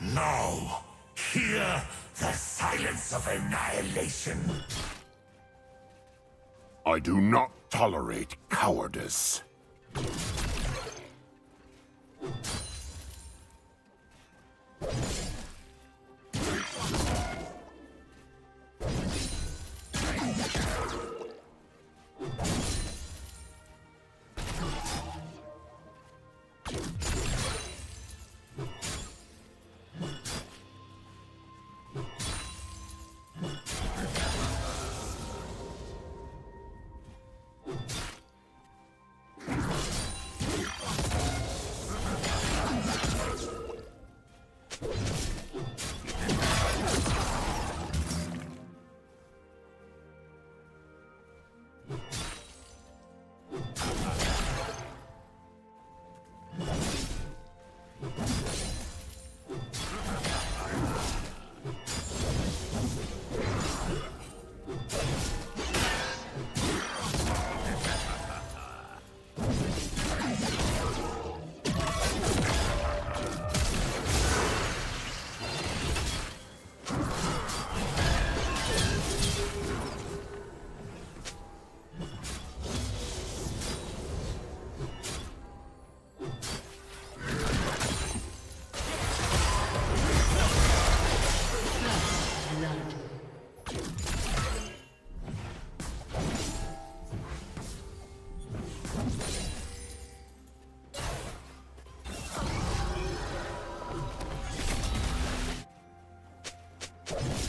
Now, hear the silence of annihilation. I do not tolerate cowardice. Red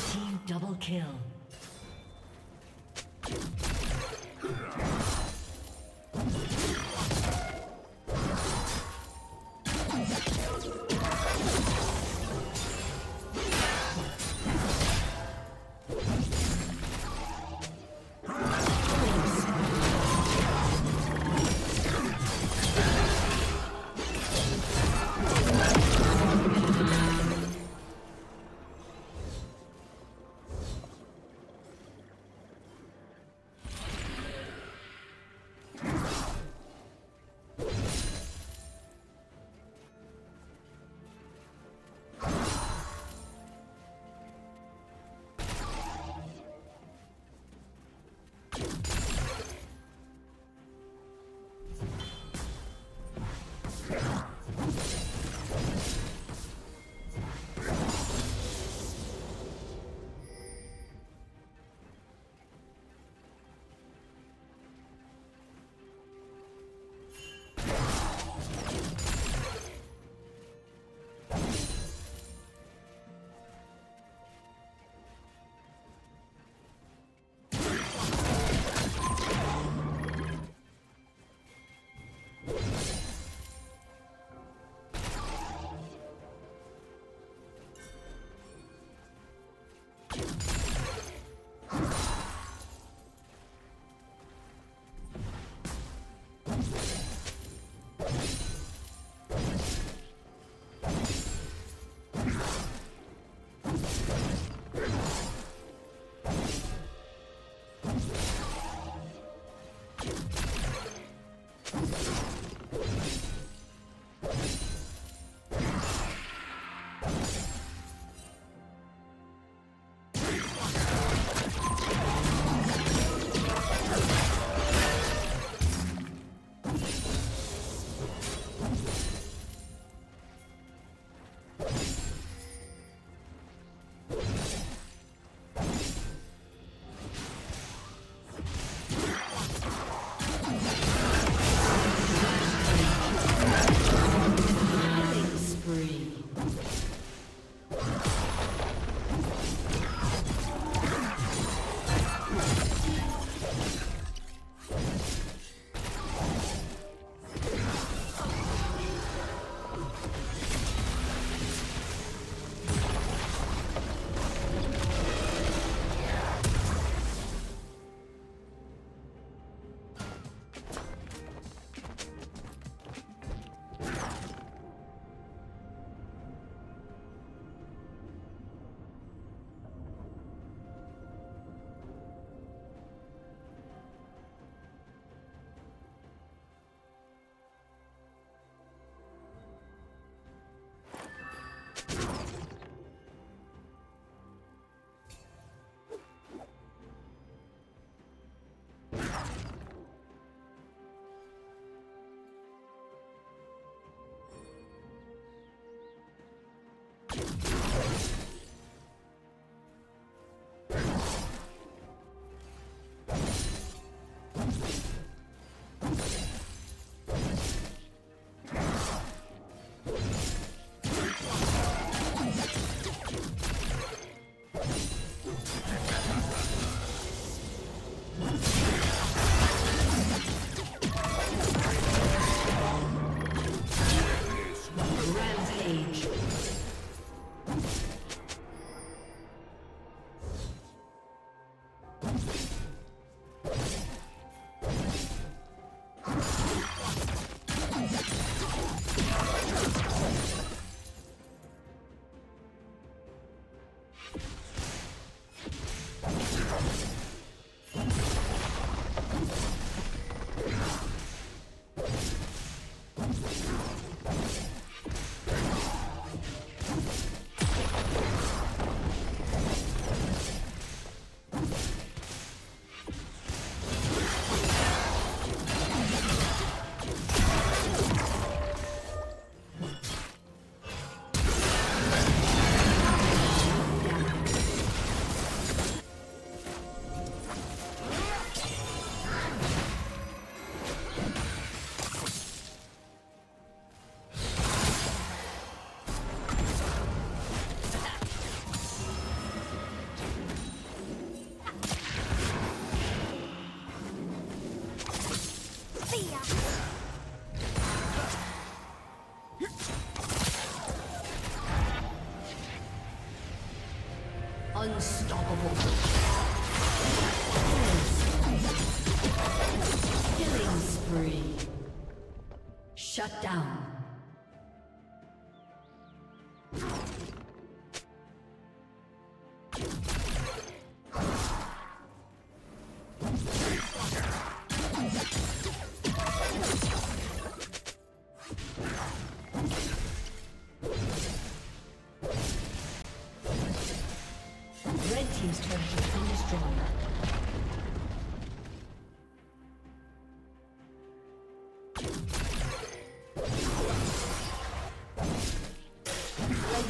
Team double kill.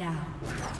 Down.